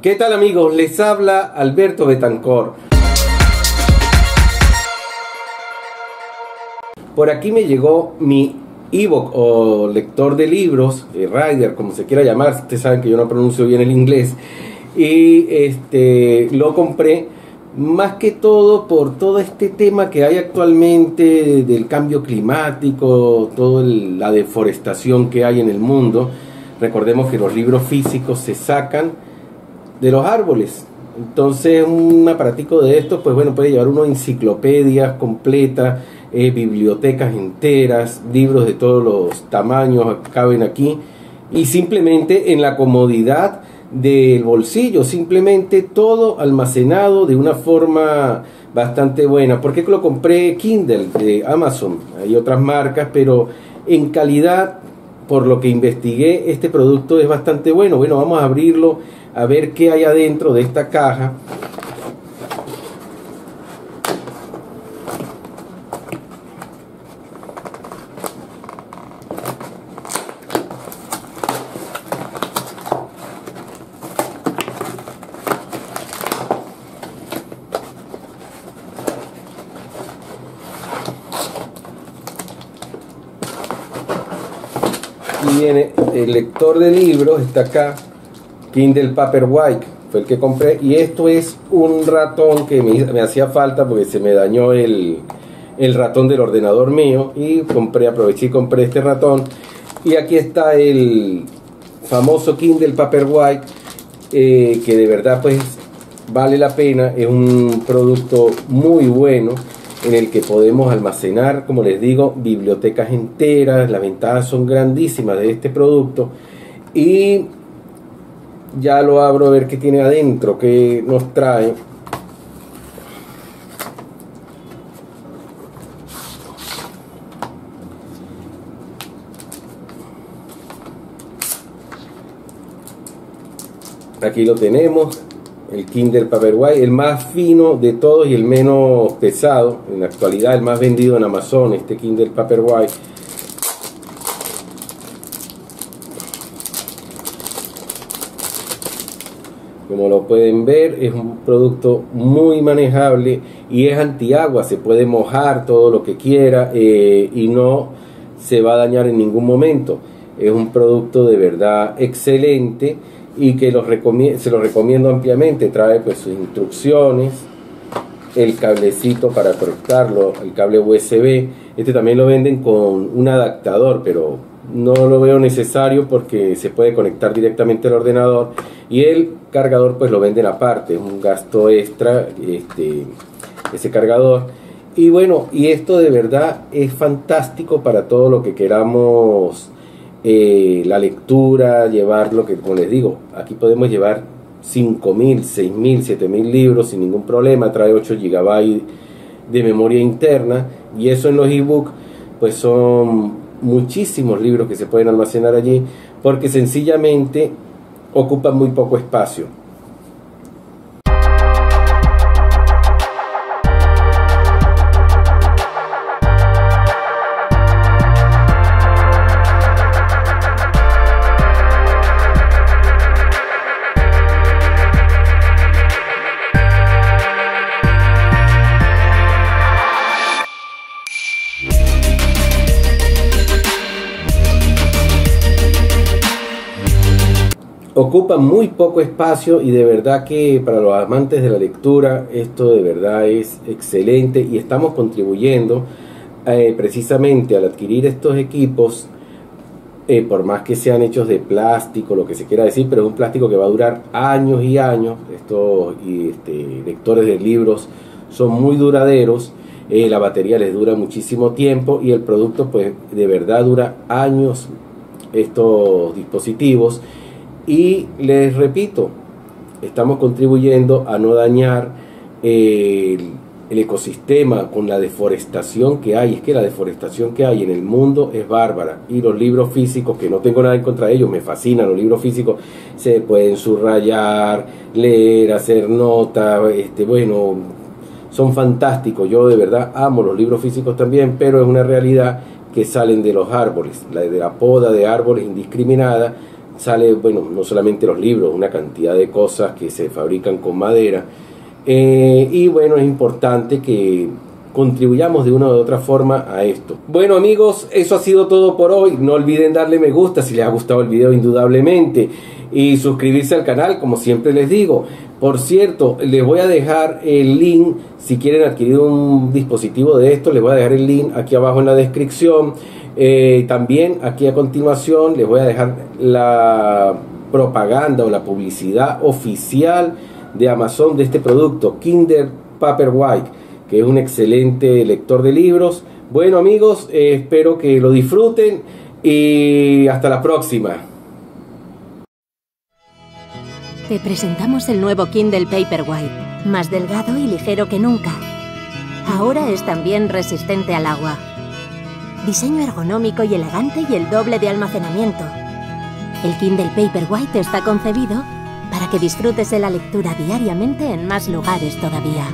¿Qué tal amigos? Les habla Alberto Betancor. Por aquí me llegó mi ebook o lector de libros, eh, Rider, como se quiera llamar, ustedes saben que yo no pronuncio bien el inglés, y este lo compré más que todo por todo este tema que hay actualmente del cambio climático, toda la deforestación que hay en el mundo. Recordemos que los libros físicos se sacan de los árboles. Entonces un aparatico de estos, pues bueno, puede llevar una enciclopedias completa, eh, bibliotecas enteras, libros de todos los tamaños caben aquí y simplemente en la comodidad del bolsillo, simplemente todo almacenado de una forma bastante buena. ¿Por qué lo compré Kindle de Amazon? Hay otras marcas, pero en calidad, por lo que investigué, este producto es bastante bueno. Bueno, vamos a abrirlo a ver qué hay adentro de esta caja. Viene el lector de libros, está acá, Kindle Paperwhite, fue el que compré, y esto es un ratón que me, hacía falta porque se me dañó el, ratón del ordenador mío, y compré, aproveché y compré este ratón, y aquí está el famoso Kindle Paperwhite, eh, que de verdad pues vale la pena, es un producto muy bueno, en el que podemos almacenar, como les digo, bibliotecas enteras, las ventajas son grandísimas de este producto y ya lo abro a ver qué tiene adentro, qué nos trae. Aquí lo tenemos, el Kindle Paperwhite, el más fino de todos y el menos pesado, en la actualidad el más vendido en Amazon, este Kindle Paperwhite. Como lo pueden ver, es un producto muy manejable y es antiagua, se puede mojar todo lo que quiera eh, y no se va a dañar en ningún momento. Es un producto de verdad excelente y que los se los recomiendo ampliamente. Trae pues sus instrucciones, el cablecito para conectarlo, el cable USB. Este también lo venden con un adaptador, pero no lo veo necesario porque se puede conectar directamente al ordenador y el cargador pues lo venden aparte, es un gasto extra este, ese cargador. Y bueno, y esto de verdad es fantástico para todo lo que queramos eh, la lectura, llevar lo que, como les digo, aquí podemos llevar 5.000, 6.000, 7.000 libros sin ningún problema, trae 8 GB de memoria interna y eso en los ebooks pues son muchísimos libros que se pueden almacenar allí porque sencillamente ocupan muy poco espacio. Ocupa muy poco espacio y de verdad que para los amantes de la lectura esto de verdad es excelente y estamos contribuyendo eh, precisamente al adquirir estos equipos eh, por más que sean hechos de plástico, lo que se quiera decir, pero es un plástico que va a durar años y años. Estos este, lectores de libros son muy duraderos, eh, la batería les dura muchísimo tiempo y el producto pues de verdad dura años estos dispositivos y les repito, estamos contribuyendo a no dañar el, ecosistema con la deforestación que hay. Es que la deforestación que hay en el mundo es bárbara. Y los libros físicos, que no tengo nada en contra de ellos, me fascinan los libros físicos, se pueden subrayar, leer, hacer notas, este, bueno, son fantásticos. Yo de verdad amo los libros físicos también, pero es una realidad que salen de los árboles, la de la poda de árboles indiscriminada sale, bueno, no solamente los libros, una cantidad de cosas que se fabrican con madera. Eh, y bueno, es importante que contribuyamos de una u otra forma a esto. Bueno amigos, eso ha sido todo por hoy. No olviden darle me gusta si les ha gustado el video indudablemente y suscribirse al canal como siempre les digo. Por cierto, les voy a dejar el link si quieren adquirir un dispositivo de esto, les voy a dejar el link aquí abajo en la descripción. Eh, también aquí a continuación les voy a dejar la propaganda o la publicidad oficial de Amazon de este producto, Kinder Paperwhite, que es un excelente lector de libros. Bueno amigos, eh, espero que lo disfruten y hasta la próxima. Te presentamos el nuevo Kindle Paperwhite, más delgado y ligero que nunca. Ahora es también resistente al agua diseño ergonómico y elegante y el doble de almacenamiento. El Kindle Paperwhite está concebido para que disfrutes de la lectura diariamente en más lugares todavía.